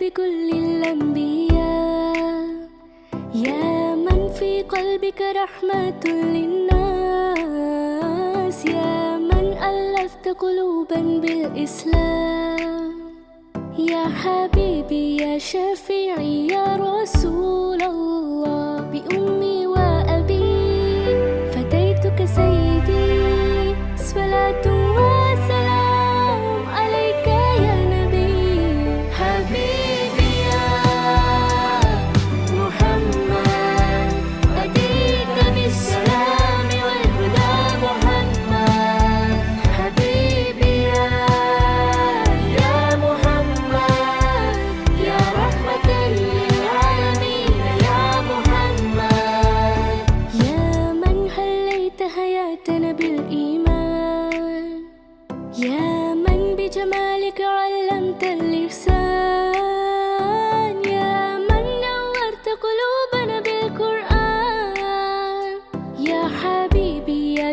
بكل الأنبياء يا من في قلبك رحمة للناس يا من ألفت قلوبا بالإسلام. يا حبيبي يا شفيعي يا رسول الله بأمي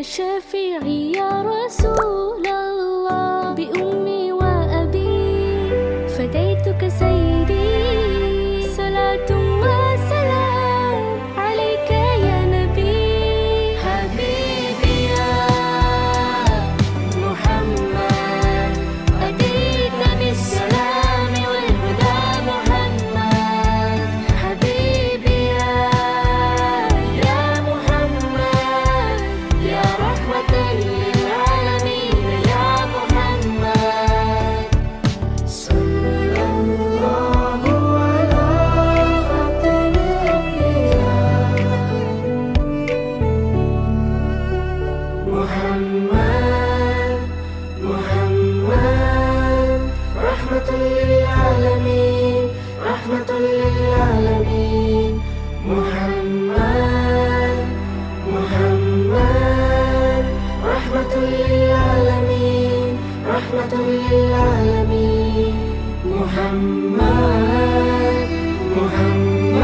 شفيعي يا رسول الله. محمد رحمة للعالمين رحمة للعالمين. محمد محمد. رحمة للعالمين رحمة للعالمين. محمد محمد.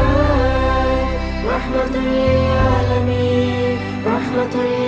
رحمة للعالمين رحمة للعالمين.